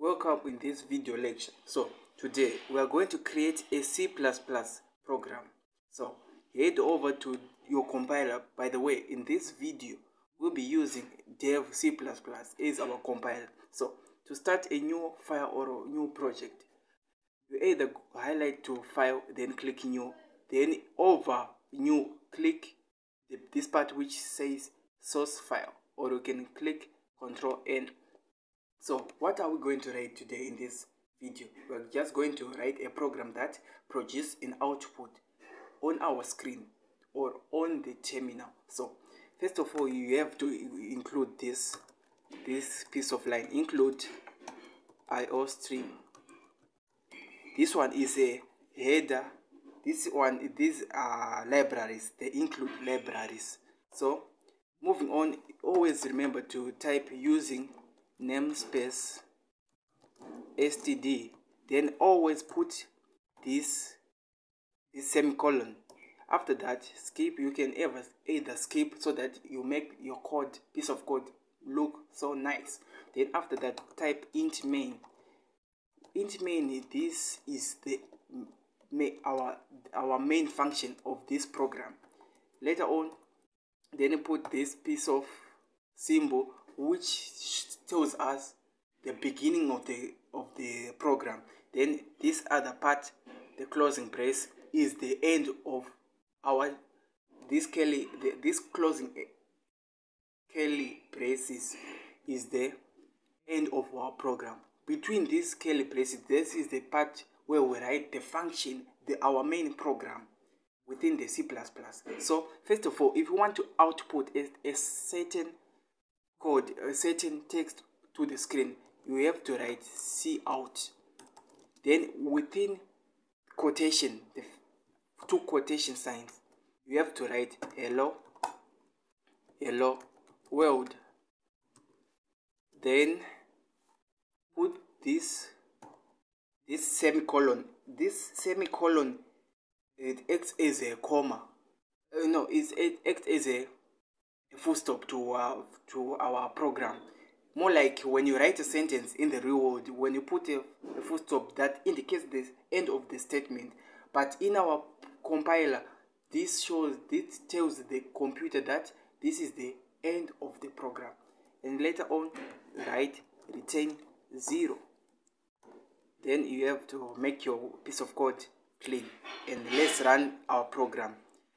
Welcome in this video lecture. So today we are going to create a C++ program. So head over to your compiler. By the way, in this video we'll be using dev C++ as our compiler. So to start a new file or a new project, you either highlight to file, then click new, then over new, click this part which says source file, or you can click Control N so what are we going to write today in this video? We're just going to write a program that produces an output on our screen or on the terminal. So first of all, you have to include this this piece of line. Include iostream. This one is a header. This one, these are libraries. They include libraries. So moving on, always remember to type using namespace std then always put this this semicolon. After that skip. You can ever either skip so that you make your code piece of code look so nice. Then after that type int main. Int main this is the our our main function of this program. Later on then put this piece of symbol which tells us the beginning of the of the program then this other part the closing brace is the end of our this curly the, this closing eh, curly braces is the end of our program between these curly braces this is the part where we write the function the our main program within the C++. So first of all, if you want to output a, a certain code, a certain text to the screen, you have to write cout. Then within quotation, the two quotation signs, you have to write hello, hello world. Then put this this semicolon. This semicolon it acts as a comma. Uh, no, it acts as a full stop to uh, to our program. More like when you write a sentence in the real world, when you put a, a full stop, that indicates the end of the statement. But in our compiler, this shows, this tells the computer that this is the end of the program. And later on, write return zero. Then you have to make your piece of code clean. And let's run our program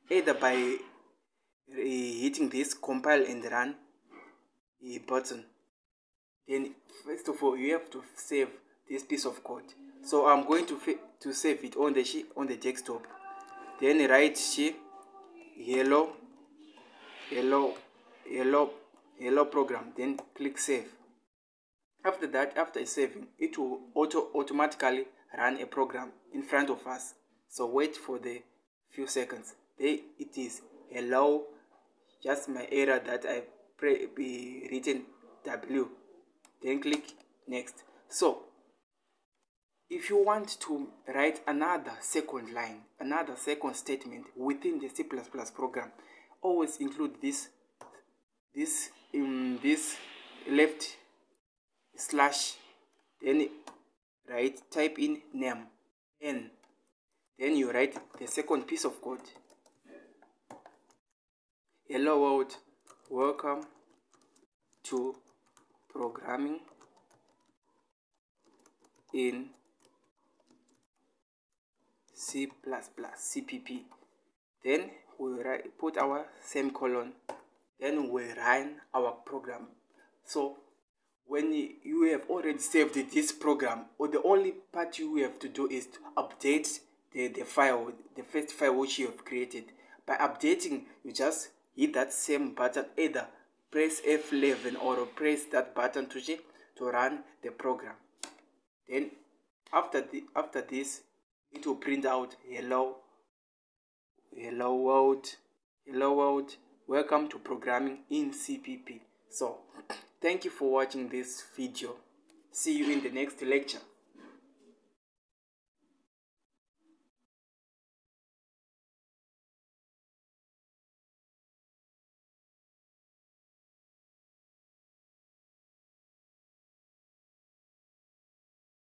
either by hitting this compile and run. Button. Then first of all you have to save this piece of code. So i'm going to to save it on the on the desktop. Then write she hello hello hello hello program. Then click save. After that after saving it will auto automatically run a program in front of us. So wait for the few seconds. There it is hello just my error that I pre be written W then click next. So if you want to write another second line another second statement within the C++ program always include this this in this left slash then write type in name n then you write the second piece of code Hello world, welcome to programming in C++, CPP. Then we write, put our semicolon, then we run our program. So when you have already saved this program, or the only part you have to do is to update the, the file, the first file which you have created. By updating, you just hit that same button either press F11 or press that button to to run the program. Then after the after this it will print out hello hello world hello world welcome to programming in CPP so thank you for watching this video. See you in the next lecture